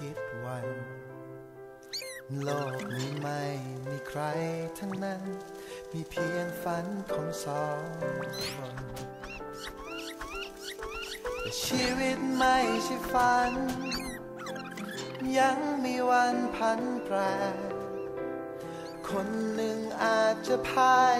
คิดวัน โลกนี้ไม่มีใครทั้งนั้น มีเพียงฝันของสองคนแต่ชีวิตไม่ใช่ฝัน ยังมีวันพันแปรคนหนึ่งอาจจะพาย